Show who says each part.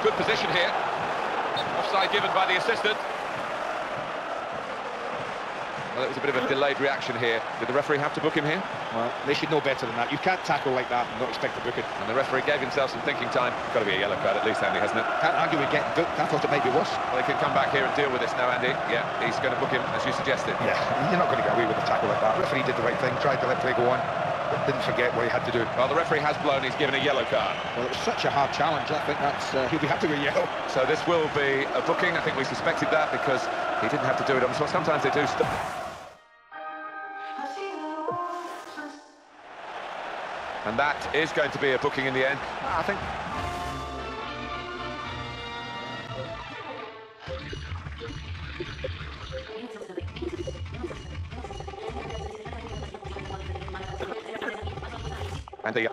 Speaker 1: a good position here. Offside given by the assistant. Well, it was a bit of a delayed reaction here. Did the referee have to book him here?
Speaker 2: Well, they should know better than that. You can't tackle like that and not expect to book it.
Speaker 1: And the referee gave himself some thinking time. Got to be a yellow card at least, Andy, hasn't it?
Speaker 2: Can't argue with getting booked. I thought it might be worse.
Speaker 1: Well, they can come back here and deal with this now, Andy. Yeah, he's going to book him, as you suggested.
Speaker 2: Yeah, you're not going to get away with a tackle like that. The referee did the right thing, tried to let play go on, but didn't forget what he had to do.
Speaker 1: Well, the referee has blown. He's given a yellow card.
Speaker 2: Well, it was such a hard challenge. I think that's uh, he'll be happy with yellow.
Speaker 1: So this will be a booking. I think we suspected that because he didn't have to do it on the spot. Sometimes they do stuff. And that is going to be a booking in the end. I think And the